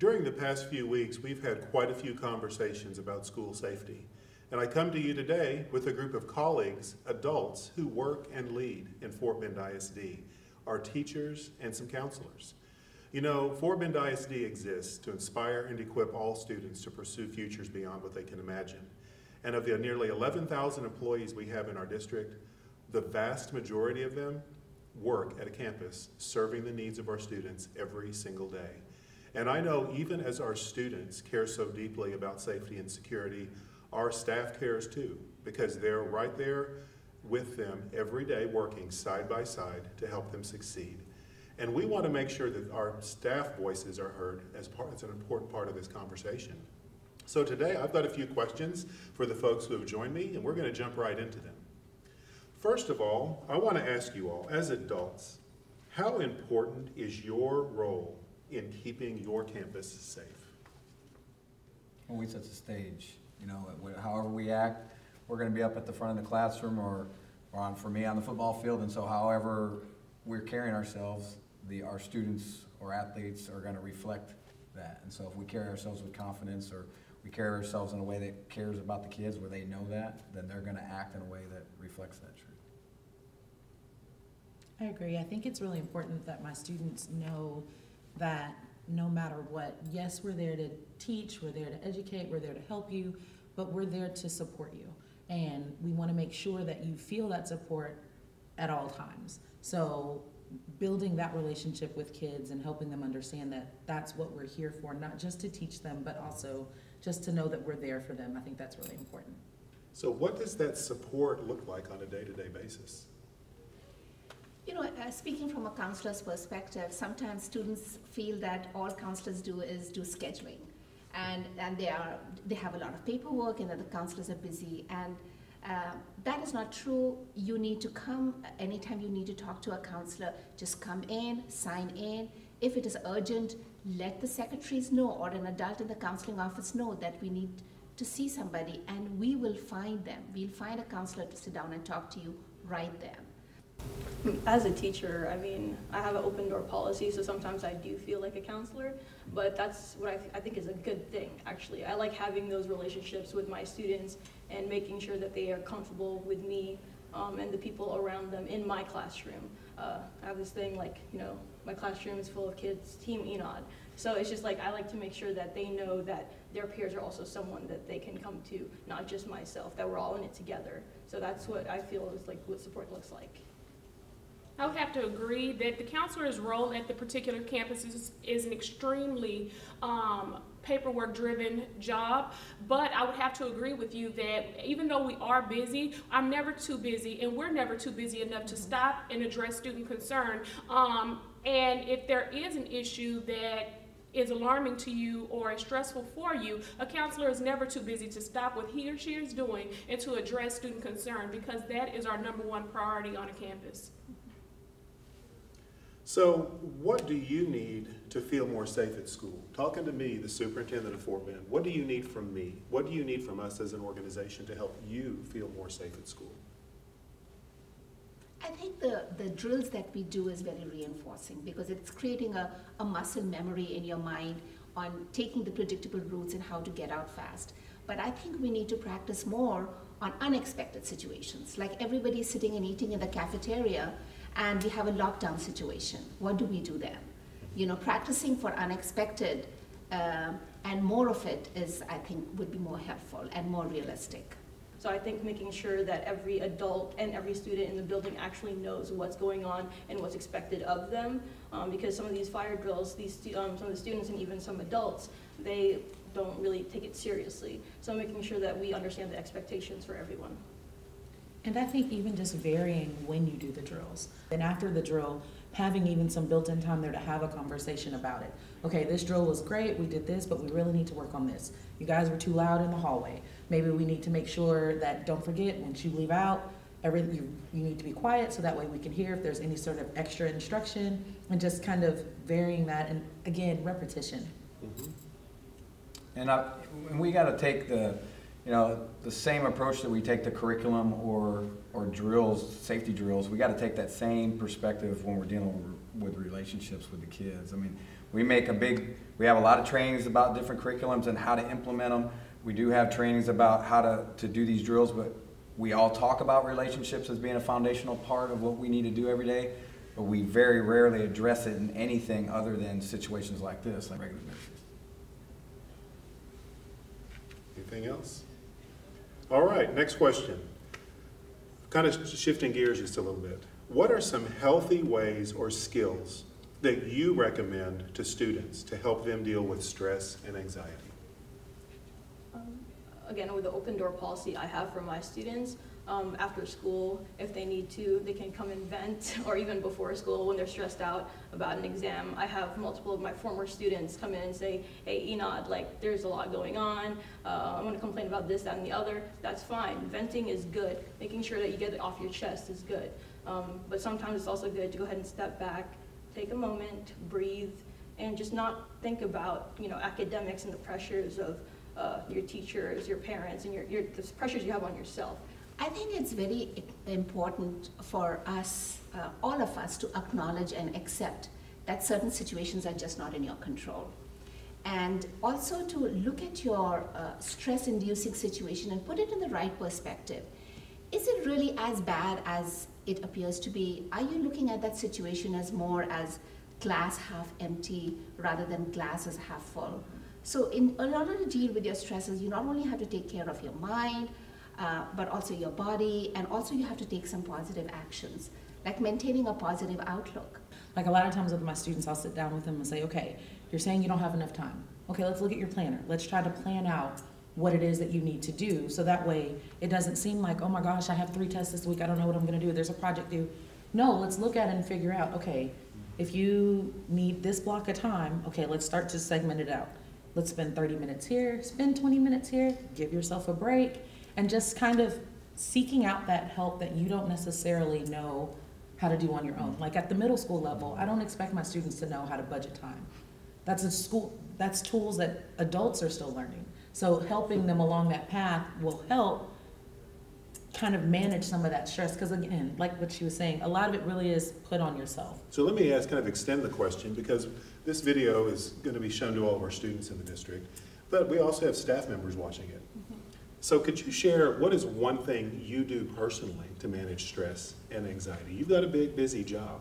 During the past few weeks, we've had quite a few conversations about school safety. And I come to you today with a group of colleagues, adults, who work and lead in Fort Bend ISD, our teachers and some counselors. You know, Fort Bend ISD exists to inspire and equip all students to pursue futures beyond what they can imagine. And of the nearly 11,000 employees we have in our district, the vast majority of them work at a campus serving the needs of our students every single day. And I know even as our students care so deeply about safety and security, our staff cares too, because they're right there with them every day working side by side to help them succeed. And we want to make sure that our staff voices are heard as part, an important part of this conversation. So today I've got a few questions for the folks who have joined me, and we're going to jump right into them. First of all, I want to ask you all, as adults, how important is your role in keeping your campus safe? Well, we set the stage, you know, however we act, we're gonna be up at the front of the classroom or, or on, for me, on the football field, and so however we're carrying ourselves, the, our students or athletes are gonna reflect that. And so if we carry ourselves with confidence or we carry ourselves in a way that cares about the kids, where they know that, then they're gonna act in a way that reflects that truth. I agree. I think it's really important that my students know that no matter what, yes, we're there to teach, we're there to educate, we're there to help you, but we're there to support you. And we want to make sure that you feel that support at all times. So building that relationship with kids and helping them understand that that's what we're here for, not just to teach them, but also just to know that we're there for them. I think that's really important. So what does that support look like on a day-to-day basis? You know, uh, speaking from a counselor's perspective, sometimes students feel that all counselors do is do scheduling. And, and they, are, they have a lot of paperwork and that the counselors are busy. And uh, that is not true. You need to come anytime you need to talk to a counselor, just come in, sign in. If it is urgent, let the secretaries know or an adult in the counseling office know that we need to see somebody and we will find them. We'll find a counselor to sit down and talk to you right then. As a teacher, I mean, I have an open door policy, so sometimes I do feel like a counselor, but that's what I, th I think is a good thing, actually. I like having those relationships with my students and making sure that they are comfortable with me um, and the people around them in my classroom. Uh, I have this thing like, you know, my classroom is full of kids, Team Enod. So it's just like I like to make sure that they know that their peers are also someone that they can come to, not just myself, that we're all in it together. So that's what I feel is like what support looks like. I would have to agree that the counselor's role at the particular campus is, is an extremely um, paperwork driven job, but I would have to agree with you that even though we are busy, I'm never too busy and we're never too busy enough to stop and address student concern. Um, and if there is an issue that is alarming to you or is stressful for you, a counselor is never too busy to stop what he or she is doing and to address student concern because that is our number one priority on a campus. So what do you need to feel more safe at school? Talking to me, the superintendent of Fort Bend, what do you need from me? What do you need from us as an organization to help you feel more safe at school? I think the, the drills that we do is very reinforcing because it's creating a, a muscle memory in your mind on taking the predictable routes and how to get out fast. But I think we need to practice more on unexpected situations, like everybody sitting and eating in the cafeteria and we have a lockdown situation. What do we do then? You know, practicing for unexpected uh, and more of it is, I think, would be more helpful and more realistic. So I think making sure that every adult and every student in the building actually knows what's going on and what's expected of them, um, because some of these fire drills, these um, some of the students and even some adults, they don't really take it seriously. So making sure that we understand the expectations for everyone. And I think even just varying when you do the drills. And after the drill, having even some built-in time there to have a conversation about it. Okay, this drill was great, we did this, but we really need to work on this. You guys were too loud in the hallway. Maybe we need to make sure that, don't forget, once you leave out, every, you, you need to be quiet so that way we can hear if there's any sort of extra instruction and just kind of varying that and again, repetition. Mm-hmm. And, I, and we got to take the, you know, the same approach that we take to curriculum or, or drills, safety drills, we gotta take that same perspective when we're dealing with relationships with the kids. I mean, we make a big, we have a lot of trainings about different curriculums and how to implement them. We do have trainings about how to, to do these drills, but we all talk about relationships as being a foundational part of what we need to do every day. But we very rarely address it in anything other than situations like this, like regular basis. Anything else? All right, next question. Kind of shifting gears just a little bit. What are some healthy ways or skills that you recommend to students to help them deal with stress and anxiety? Um, Again, with the open door policy I have for my students, um, after school, if they need to, they can come and vent, or even before school when they're stressed out about an exam. I have multiple of my former students come in and say, hey, Enod, like, there's a lot going on, uh, I'm gonna complain about this, that, and the other. That's fine, venting is good, making sure that you get it off your chest is good. Um, but sometimes it's also good to go ahead and step back, take a moment, breathe, and just not think about, you know, academics and the pressures of uh, your teachers, your parents, and your, your, the pressures you have on yourself. I think it's very important for us, uh, all of us, to acknowledge and accept that certain situations are just not in your control. And also to look at your uh, stress inducing situation and put it in the right perspective. Is it really as bad as it appears to be? Are you looking at that situation as more as glass half empty rather than glass as half full? So, in order to deal with your stresses, you not only have to take care of your mind, uh, but also your body, and also you have to take some positive actions, like maintaining a positive outlook. Like a lot of times with my students, I'll sit down with them and say, okay, you're saying you don't have enough time. Okay, let's look at your planner. Let's try to plan out what it is that you need to do. So that way it doesn't seem like, oh my gosh, I have three tests this week. I don't know what I'm going to do. There's a project due. No, let's look at it and figure out, okay, if you need this block of time, okay, let's start to segment it out. Let's spend 30 minutes here, spend 20 minutes here, give yourself a break, and just kind of seeking out that help that you don't necessarily know how to do on your own. Like at the middle school level, I don't expect my students to know how to budget time. That's a school, that's tools that adults are still learning. So helping them along that path will help kind of manage some of that stress. Because again, like what she was saying, a lot of it really is put on yourself. So let me ask, kind of extend the question, because this video is going to be shown to all of our students in the district, but we also have staff members watching it. So could you share, what is one thing you do personally to manage stress and anxiety? You've got a big, busy job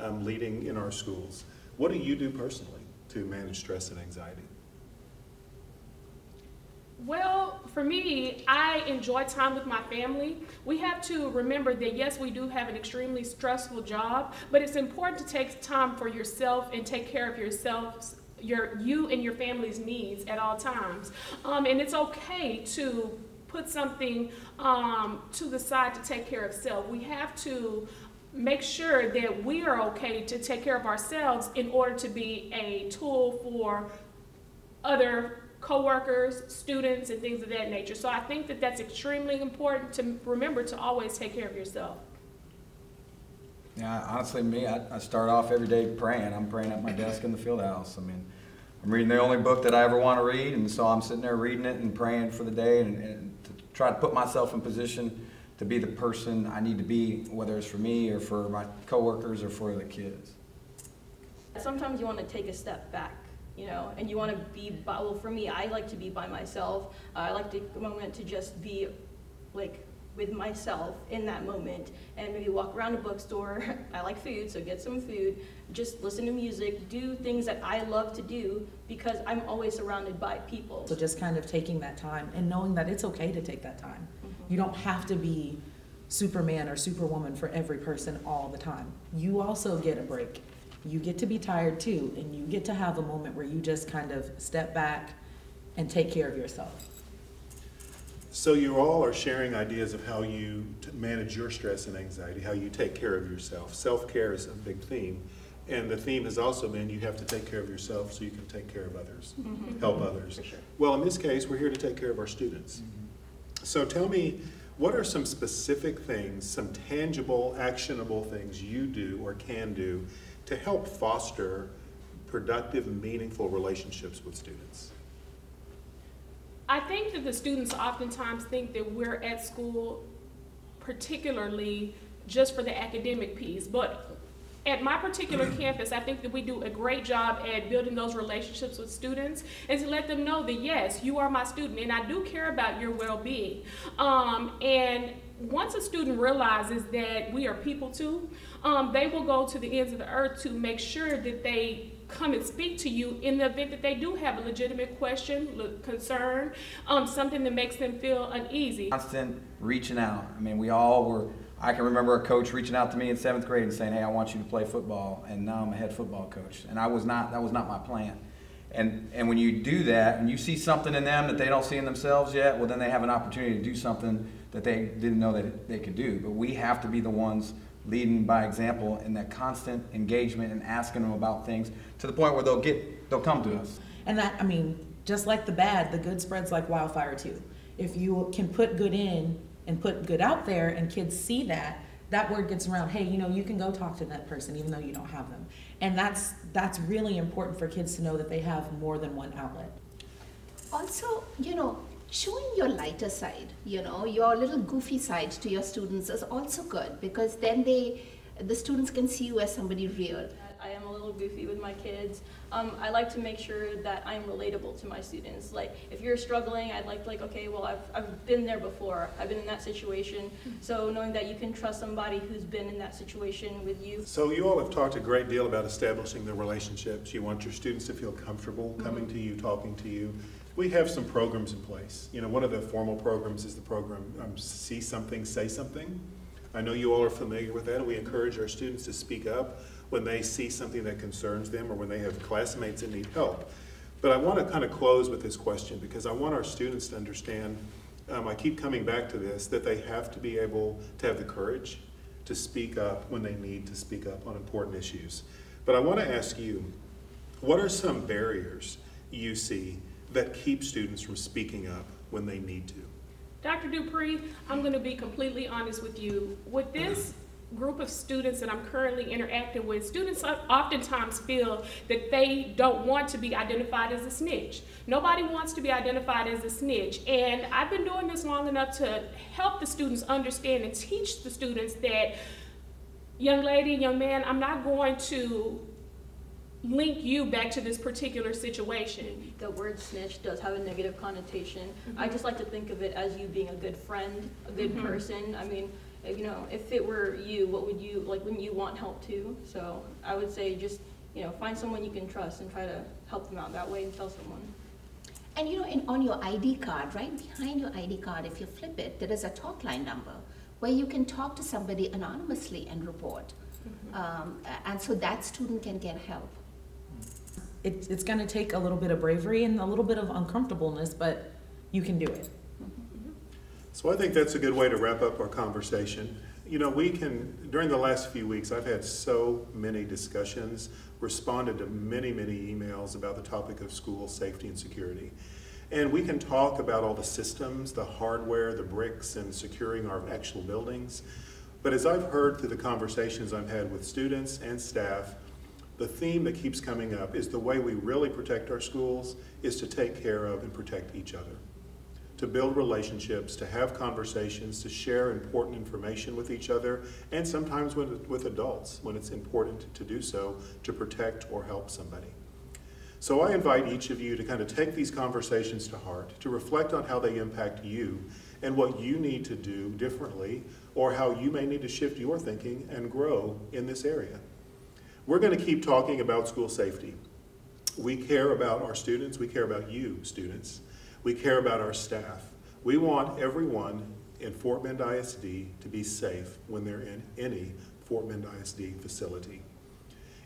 um, leading in our schools. What do you do personally to manage stress and anxiety? Well, for me, I enjoy time with my family. We have to remember that yes, we do have an extremely stressful job, but it's important to take time for yourself and take care of yourselves your you and your family's needs at all times. Um, and it's okay to put something um, to the side to take care of self. We have to make sure that we are okay to take care of ourselves in order to be a tool for other coworkers, students, and things of that nature. So I think that that's extremely important to remember to always take care of yourself. Yeah, honestly, me, I, I start off every day praying. I'm praying at my desk in the field house. I mean, I'm reading the only book that I ever want to read, and so I'm sitting there reading it and praying for the day and, and to try to put myself in position to be the person I need to be, whether it's for me or for my coworkers or for the kids. Sometimes you want to take a step back, you know, and you want to be, by, well, for me, I like to be by myself. Uh, I like to moment to just be like with myself in that moment and maybe walk around a bookstore. I like food, so get some food. Just listen to music, do things that I love to do because I'm always surrounded by people. So just kind of taking that time and knowing that it's okay to take that time. Mm-hmm. You don't have to be Superman or Superwoman for every person all the time. You also get a break. You get to be tired too, and you get to have a moment where you just kind of step back and take care of yourself. So you all are sharing ideas of how you t- manage your stress and anxiety, how you take care of yourself. Self-care is a big theme. And the theme has also been you have to take care of yourself so you can take care of others, mm-hmm. Mm-hmm. help others. Sure. Well, in this case, we're here to take care of our students. Mm-hmm. So tell me, what are some specific things, some tangible, actionable things you do or can do to help foster productive, meaningful relationships with students? I think that the students oftentimes think that we're at school particularly just for the academic piece, but at my particular campus, I think that we do a great job at building those relationships with students and to let them know that yes, you are my student and I do care about your well-being. Um, and once a student realizes that we are people too, um, they will go to the ends of the earth to make sure that they come and speak to you in the event that they do have a legitimate question, concern, um, something that makes them feel uneasy. Constant reaching out. I mean, we all were, I can remember a coach reaching out to me in seventh grade and saying, hey, I want you to play football. And now I'm a head football coach. And I was not, that was not my plan. And, and when you do that and you see something in them that they don't see in themselves yet, well, then they have an opportunity to do something that they didn't know that they could do. But we have to be the ones leading by example in that constant engagement and asking them about things to the point where they'll get, they'll come to us. And that, I mean, just like the bad, the good spreads like wildfire too. If you can put good in and put good out there and kids see that, that word gets around, hey, you know, you can go talk to that person even though you don't have them. And that's, that's really important for kids to know that they have more than one outlet. Also, you know, showing your lighter side, you know, your little goofy side to your students is also good because then they, the students can see you as somebody real. I am a little goofy with my kids. Um, I like to make sure that I'm relatable to my students. Like, if you're struggling, I'd like, like, okay, well, I've, I've been there before. I've been in that situation. So knowing that you can trust somebody who's been in that situation with you. So you all have talked a great deal about establishing the relationships. You want your students to feel comfortable coming to you, talking to you. We have some programs in place. You know, one of the formal programs is the program um, See Something, Say Something. I know you all are familiar with that, and we encourage our students to speak up when they see something that concerns them or when they have classmates that need help. But I want to kind of close with this question because I want our students to understand, um, I keep coming back to this, that they have to be able to have the courage to speak up when they need to speak up on important issues. But I want to ask you, what are some barriers you see that keep students from speaking up when they need to? Dr. Dupre, I'm going to be completely honest with you. With mm-hmm. this group of students that I'm currently interacting with, students oftentimes feel that they don't want to be identified as a snitch. Nobody wants to be identified as a snitch. And I've been doing this long enough to help the students understand and teach the students that, young lady, young man, I'm not going to link you back to this particular situation. The word snitch does have a negative connotation. I just like to think of it as you being a good friend, a good Mhm. person. I mean, you know, if it were you, what would you, like, wouldn't you want help too? So I would say just, you know, find someone you can trust and try to help them out that way and tell someone. And you know, in, on your ID card, right behind your ID card, if you flip it, there is a talk line number where you can talk to somebody anonymously and report. Um, and so that student can get help. It's, it's gonna take a little bit of bravery and a little bit of uncomfortableness, but you can do it. So I think that's a good way to wrap up our conversation. You know, we can, during the last few weeks, I've had so many discussions, responded to many, many emails about the topic of school safety and security. And we can talk about all the systems, the hardware, the bricks, and securing our actual buildings. But as I've heard through the conversations I've had with students and staff, the theme that keeps coming up is the way we really protect our schools is to take care of and protect each other to build relationships, to have conversations, to share important information with each other, and sometimes with, with adults when it's important to do so to protect or help somebody. So I invite each of you to kind of take these conversations to heart, to reflect on how they impact you and what you need to do differently, or how you may need to shift your thinking and grow in this area. We're going to keep talking about school safety. We care about our students, we care about you, students. We care about our staff. We want everyone in Fort Bend ISD to be safe when they're in any Fort Bend ISD facility.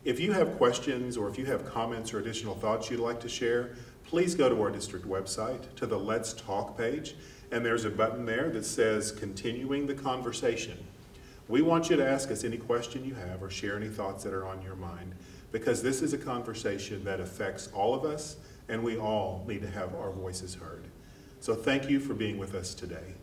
If you have questions or if you have comments or additional thoughts you'd like to share, please go to our district website to the Let's Talk page, and there's a button there that says Continuing the Conversation. We want you to ask us any question you have or share any thoughts that are on your mind because this is a conversation that affects all of us and we all need to have our voices heard. So thank you for being with us today.